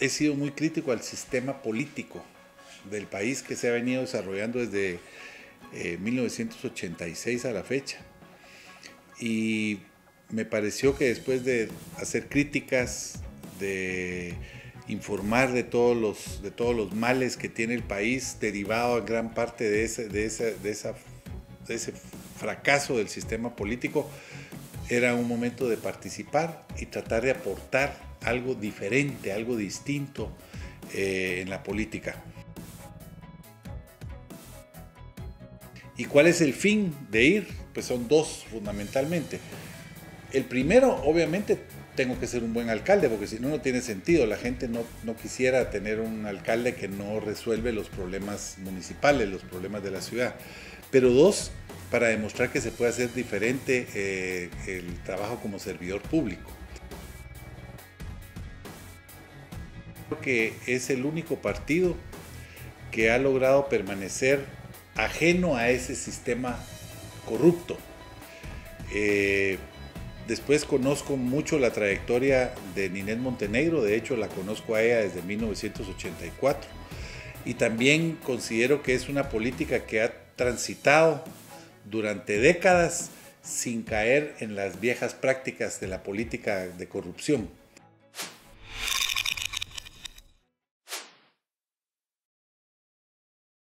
he sido muy crítico al sistema político del país que se ha venido desarrollando desde 1986 a la fecha. Y me pareció que después de hacer críticas, de informar de todos los, de todos los males que tiene el país, derivado en gran parte de ese, de, de, esa, de ese fracaso del sistema político, era un momento de participar y tratar de aportar algo diferente, algo distinto eh, en la política. ¿Y cuál es el fin de ir? Pues son dos fundamentalmente. El primero, obviamente, tengo que ser un buen alcalde, porque si no, no tiene sentido. La gente no, no, quisiera tener un alcalde que no resuelve los problemas municipales, los problemas de la ciudad. Pero dos, para demostrar que se puede hacer diferente eh, el trabajo como servidor público. Creo que es el único partido que ha logrado permanecer ajeno a ese sistema corrupto. Eh, Después conozco mucho la trayectoria de Ninés Montenegro, de hecho la conozco a ella desde 1984. Y también considero que es una política que ha transitado durante décadas sin caer en las viejas prácticas de la política de corrupción.